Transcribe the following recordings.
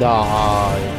的啊。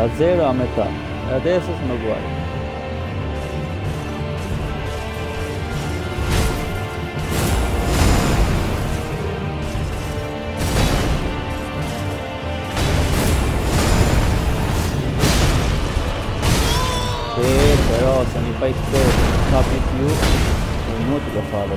A zero a metà e adesso sono uguali Sì, però se mi fai te capi più è inutile farlo,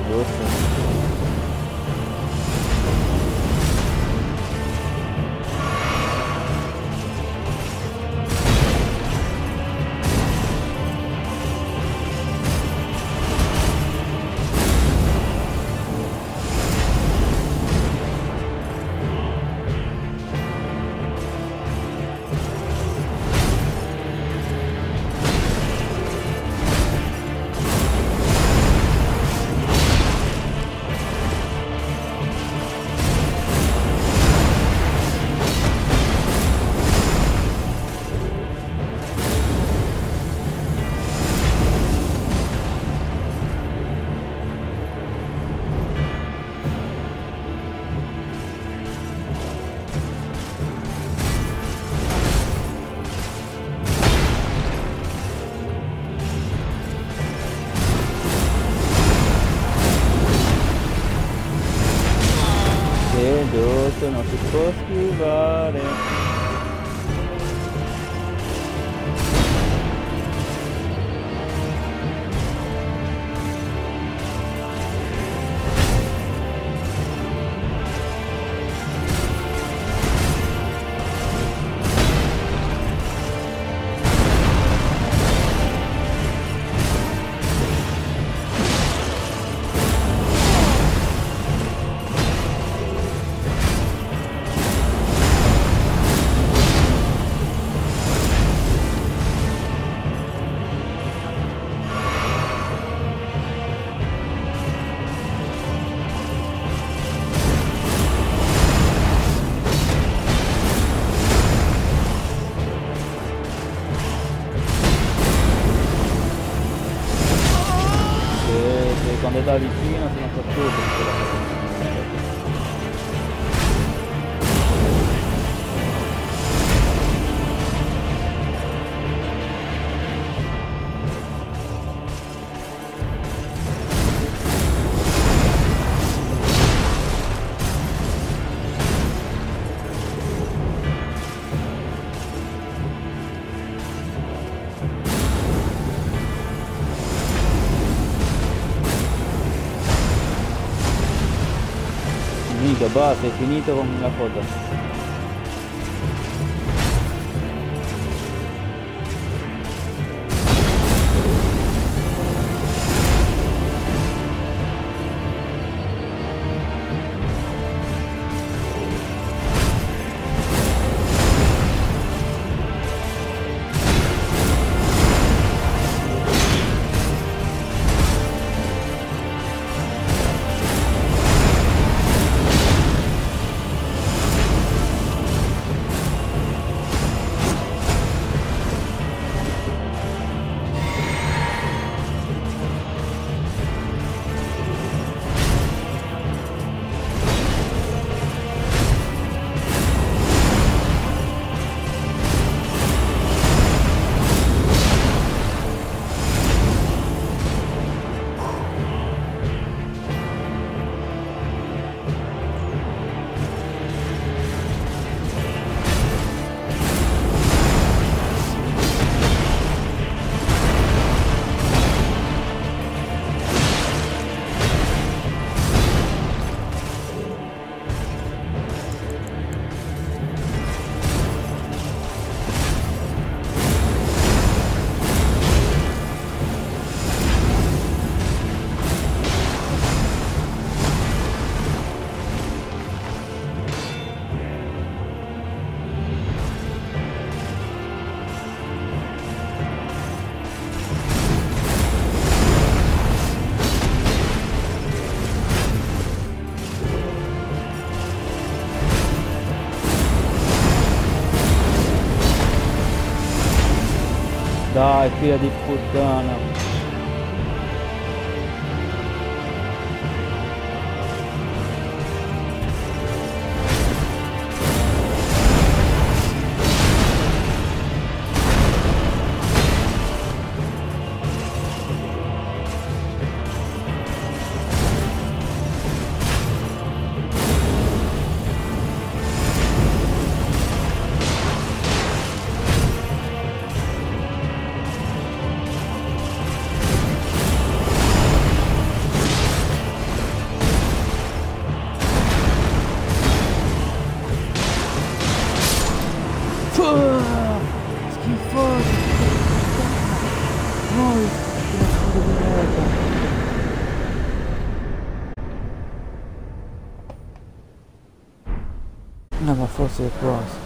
non quando è da vicino sono fastidioso finito, bonito, pase, finito con una foto. Dai, figlia di puttana. Não, mas fosse próximo.